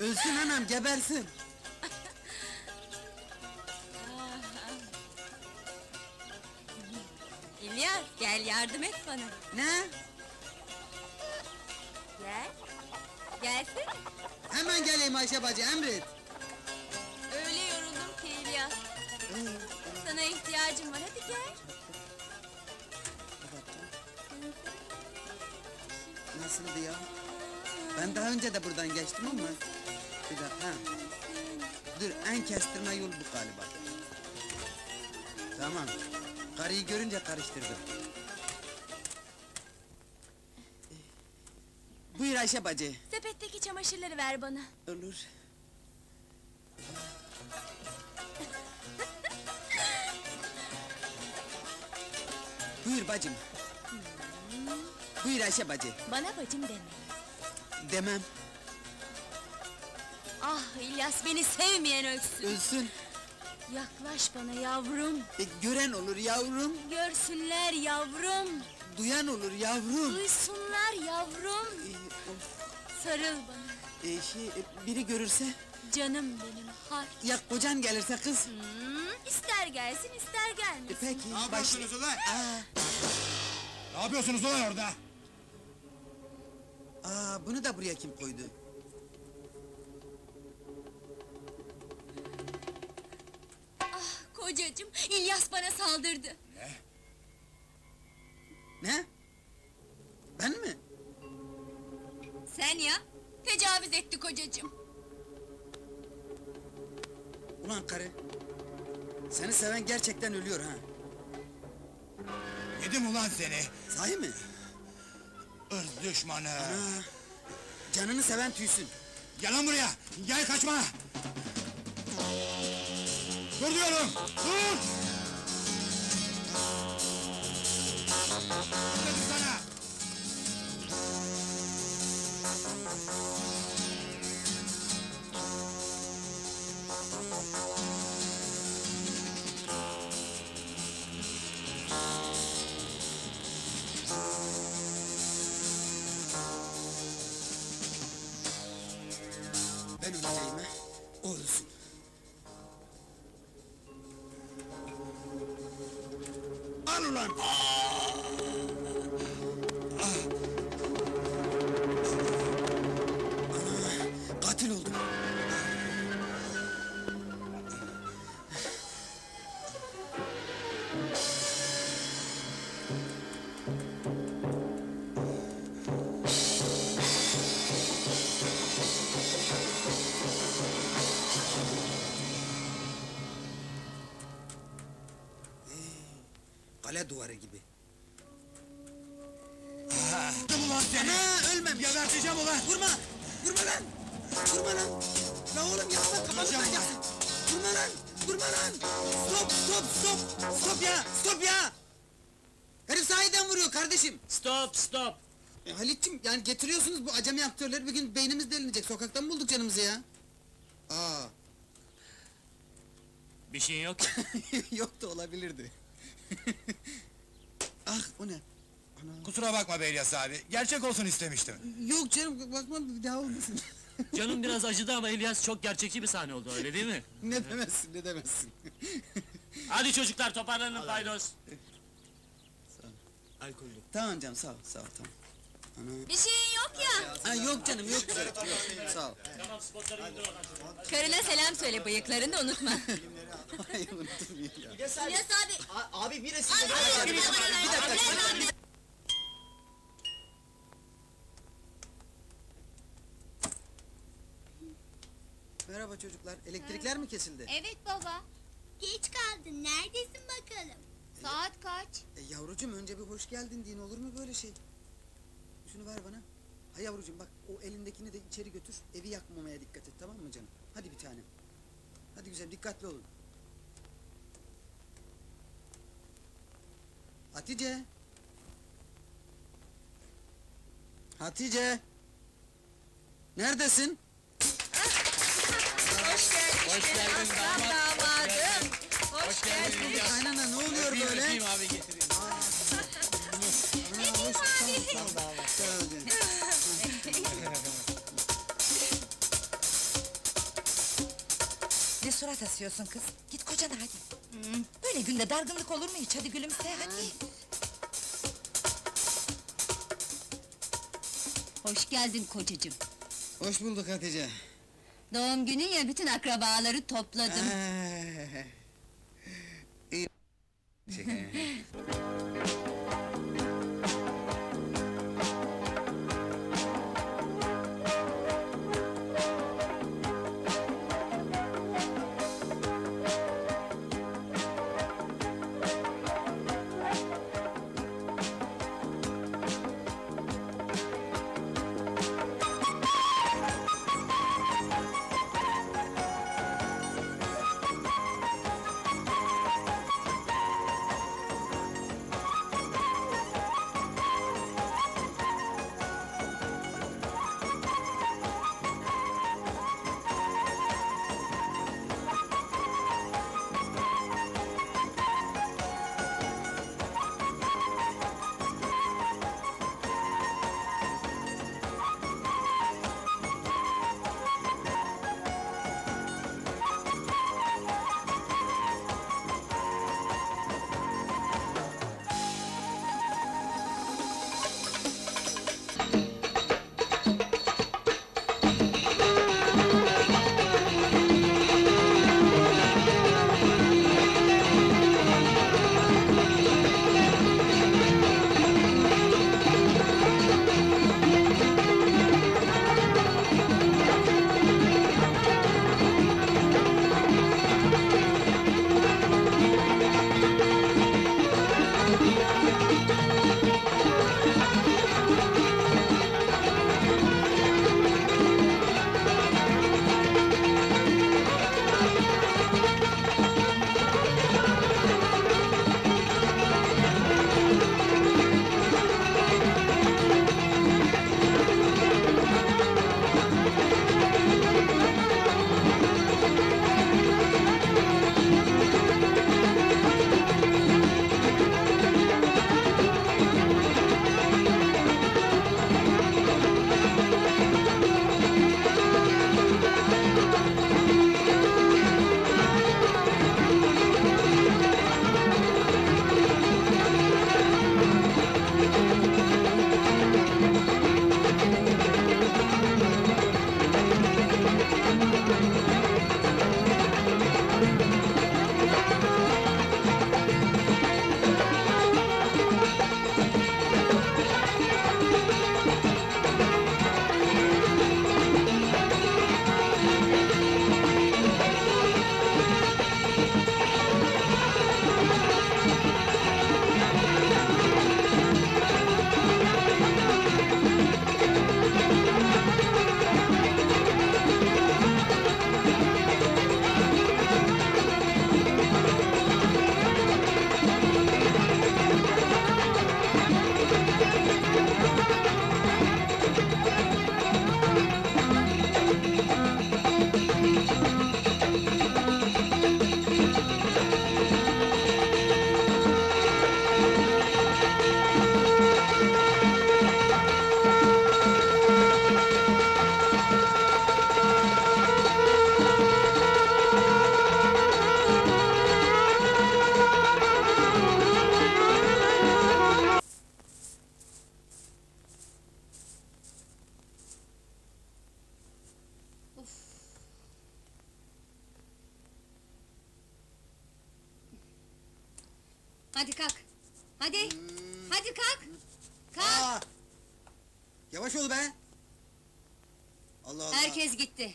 Ölsün anam gebersin. İlyas gel yardım et bana Ne? Gel Gelsene Hemen geleyim Ayşe bacı emret. Öyle yoruldum ki İlyas Sana ihtiyacım var hadi gel Nasıldı ya? Ben daha önce de buradan geçtim ama... Bir ha. Dur, en kestirme yol bu galiba. Tamam. Karıyı görünce karıştırdım. Buyur Ayşe bacı. Sepetteki çamaşırları ver bana Olur. Buyur bacım. Buyur Ayşe bacı. Bana bacım deme Demem, Ah İlyas beni sevmeyen ölsün ölsün. Yaklaş bana yavrum E, gören olur yavrum, Görsünler yavrum duyan olur yavrum. Duysunlar yavrum E, of, Sarıl bana e, şey, e, biri görürse, Canım benim har ya kocan gelirse kız. hmm, İster gelsin ister E, gelmesin peki, Ne yapıyorsunuz ulan? Aa, Ne yapıyorsunuz ulan orada? aa, bunu da buraya kim koydu? Kocacığım İlyas bana saldırdı Ne? Ben mi? Sen ya Tecavüz etti kocacığım Ulan karı. Seni seven gerçekten ölüyor ha. Yedim ulan seni. Sahi mi? Irz düşmanı. Aa, canını seven tüysün. Gel lan buraya. Gel kaçma. Dur diyorum. Dur. Dedim sana. Ben Kale duvarı gibi. Yedim ulan seni. Ana ölmem. Geberteceğim ulan. Vurma! Vurma lan! Vurma lan! La oğlum yapma kafamı Vuracağım. kıracaksın! Vurma lan! Vurma lan! Stop stop stop! Stop ya! Stop ya! Kardeşim! Stop stop. E, Halit'cim yani getiriyorsunuz bu acemi aktörleri bir gün beynimiz delinecek. Sokaktan bulduk canımızı ya. Aa, Bir şeyin yok. yok da olabilirdi. ah o ne? Ana. Kusura bakma Beylias abi. Gerçek olsun istemiştim. Yok canım bakma bir daha olmasın. Canım biraz acıdı ama İlyas çok gerçekçi bir sahne oldu öyle değil mi? ne demezsin ne demezsin. Hadi çocuklar toparlanın paydos. Alkollü. Tamam canım sağ ol sağ ol tamam. Ana. Bir şeyin yok ya Ha, yok canım yok güzel. Yok, sağ ol. Karına selam söyle bıyıklarını da unutma Ay unuttum ya. İlyas abi Abi bir resim. Abi, Bir dakika. Merhaba çocuklar. Elektrikler mi kesildi? Evet baba Geç kaldın. Neredesin bakalım? Saat kaç? E yavrucuğum önce bir hoş geldin deyin olur mu böyle şey? Şunu ver bana. Ha yavrucuğum bak o elindekini de içeri götür. Evi yakmamaya dikkat et tamam mı canım? Hadi bir tanem. Hadi güzel dikkatli olun. Hatice. Hatice. Neredesin? Hoş geldin. Hoş geldin damat. Hoş geldin. Kaynana ne oluyor böyle? abi getireyim. Canım. Ne surat asıyorsun kız? Git kocana hadi. Böyle günde dargınlık olur mu hiç? Hadi gülümse hadi. Hoş geldin kocacığım. Hoş bulduk Hatice. Doğum günün ya bütün akrabaları topladım. Ah. İyi. Şey, Hadi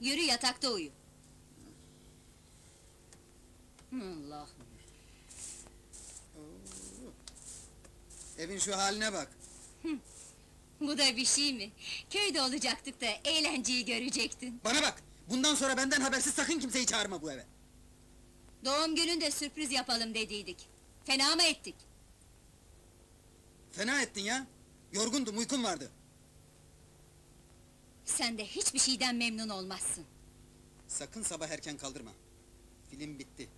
Yürü yatakta uyu. Allah. Evin şu haline bak. Bu da bir şey mi? Köyde olacaktık da eğlenceyi görecektin. Bana bak. Bundan sonra benden habersiz sakın kimseyi çağırma bu eve. Doğum gününde sürpriz yapalım dediydik. Fena mı ettik? Fena ettin ya. Yorgundum, uykum vardı. Sen de hiçbir şeyden memnun olmazsın. Sakın sabah erken kaldırma. Film bitti.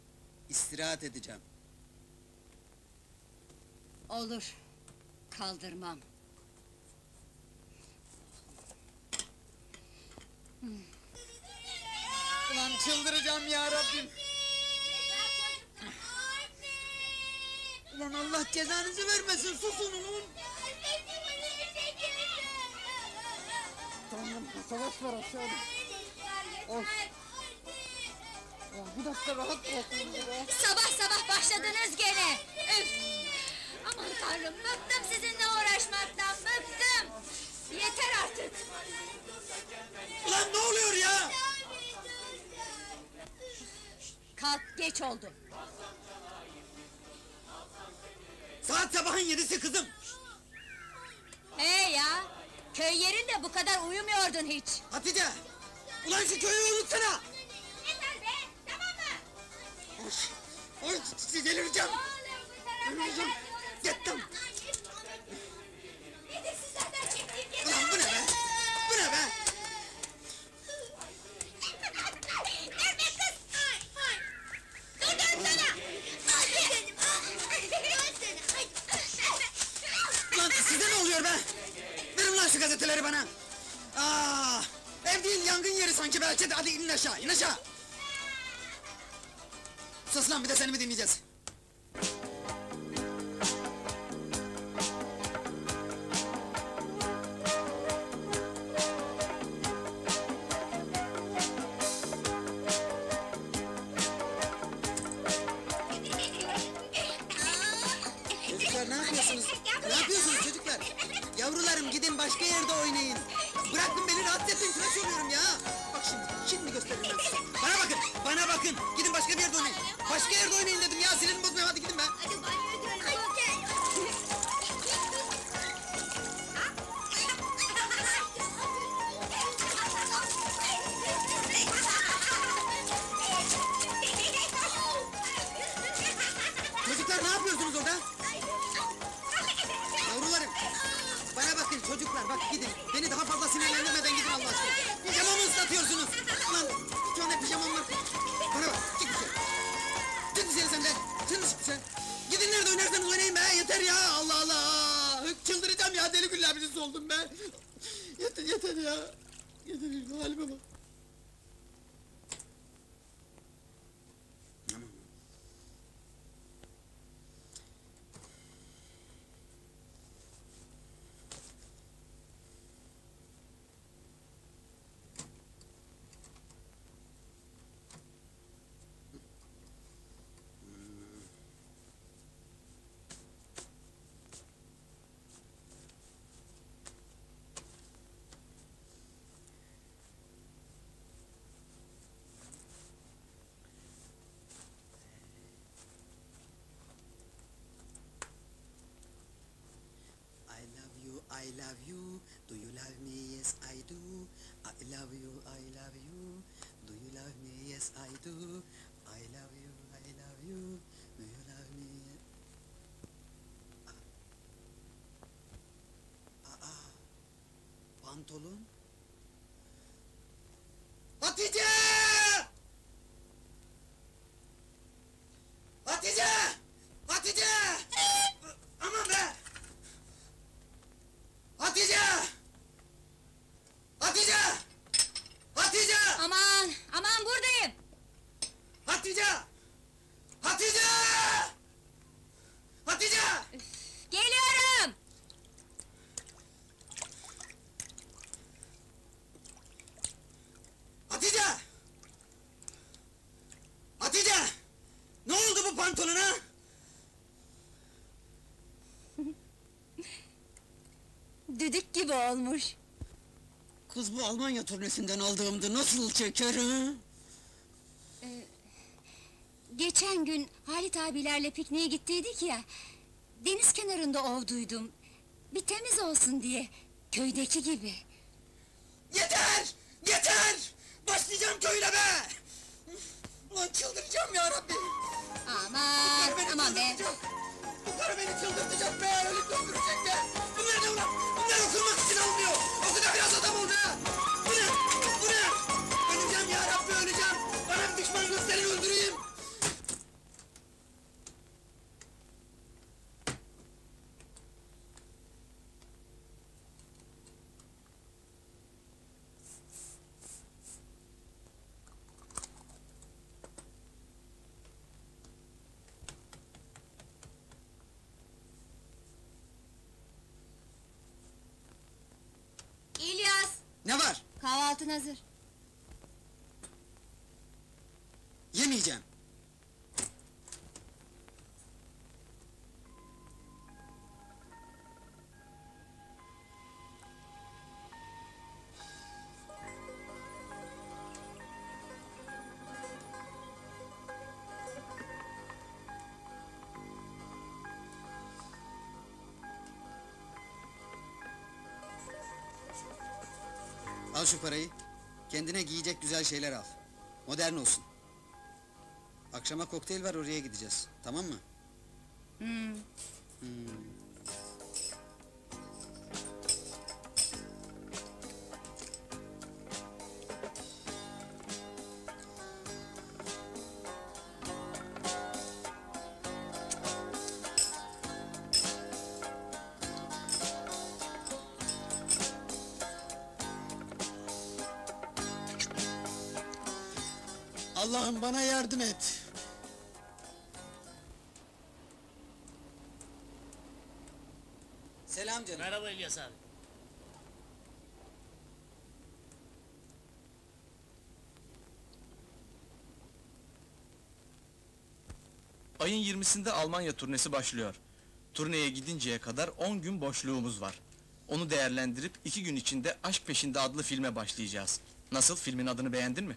istirahat edeceğim. Olur. Kaldırmam. Ulan çıldıracağım ya Rabbim. Ulan Allah cezanızı vermesin susun ulan. Tanrım savaş var aşağıda. Of. Ya bir dakika rahat bırakın beni be. Sabah sabah başladınız gene. Üf! Aman tanrım bıktım sizinle uğraşmaktan bıktım. Yeter artık. Ulan ne oluyor ya? Kalk geç oldu. Saat sabahın yedisi kızım. He ya. Köy yerinde bu kadar uyumuyordun hiç. Hatice. Ulan şu köyü unutsana. Yeter be tamam mı? Oy, oy delireceğim. Delireceğim. Sizlerden çektiğim Ulan bu ne be? Bu ne be? Ulan size ne oluyor be? Şu gazeteleri bana. Aa, ev değil yangın yeri sanki be. Hadi, hadi in aşağı, in aşağı. Sus lan bir de seni mi dinleyeceğiz? Yavrularım gidin başka yerde oynayın. Bırakın beni rahatsız etmeyin tıraş oluyorum ya. Bak şimdi, şimdi gösteririm ben size. Bana bakın, bana bakın. Gidin başka bir yerde oynayın. Başka yerde oynayın dedim ya. Sinirimi bozmayın hadi gidin be. Hadi banyoya gidin. Beni daha fazla sinirlendirmeden gidin Allah aşkına. Pijamamı ıslatıyorsunuz. Lan şu anda pijamam var. Bana bak çık dışarı. Çık dışarı sen de. Çık dışarı. Gidin nerede oynarsanız oynayın be yeter ya Allah Allah. Çıldıracağım ya deli güller birisi oldum be. Yeter yeter ya. Yeter halime bak. I love you, I love you. Do you love me? Yes, I do. I love you, I love you. Do you love me? Yes, I do. I love you, I love you. Do you love me? Aa, aa. pantolon. Hatice! Hatice! Hatice! Aman be! Hatice! Hatice! Hatice! Aman aman buradayım. Hatice! Hatice! Hatice! Geliyorum. Hatice! Hatice! Ne oldu bu pantolona? Düdük gibi olmuş. Kız bu Almanya turnesinden aldığımda nasıl çeker ha? Geçen gün Halit abilerle pikniğe gittiydik ya. Deniz kenarında ovduydum. Bir temiz olsun diye. Köydeki gibi. Yeter! Yeter! Başlayacağım köyüne be! Ulan çıldıracağım ya Rabbi! Aman aman be. Bu karı beni çıldırtacak be! Ölüp döndürecek be! Bunlar ne ulan? Bunlar okunmak için almıyor! Oku da biraz adam ol be! Hazır. Yemeyeceğim. Al şu parayı. Kendine giyecek güzel şeyler al. Modern olsun. Akşama kokteyl var oraya gideceğiz. Tamam mı? Hmm. Allah'ım bana yardım et. Selam canım. Merhaba İlyas abi. Ayın 20'sinde Almanya turnesi başlıyor. Turneye gidinceye kadar 10 gün boşluğumuz var. Onu değerlendirip iki gün içinde Aşk Peşinde adlı filme başlayacağız. Nasıl, filmin adını beğendin mi?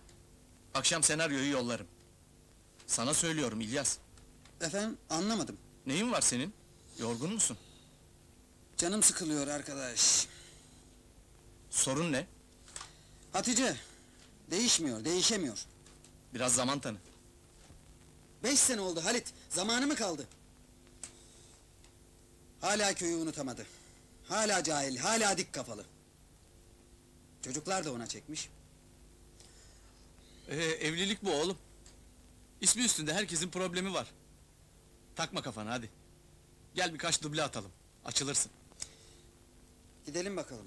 Akşam senaryoyu yollarım. Sana söylüyorum İlyas. Efendim anlamadım. Neyin var senin? Yorgun musun? Canım sıkılıyor arkadaş. Sorun ne? Hatice. Değişmiyor, değişemiyor. Biraz zaman tanı. Beş sene oldu Halit. Zamanı mı kaldı? Hala köyü unutamadı. Hala cahil, hala dik kafalı. Çocuklar da ona çekmiş. Ee, evlilik bu oğlum. İsmi üstünde herkesin problemi var. Takma kafana hadi. Gel birkaç duble atalım. Açılırsın. Gidelim bakalım.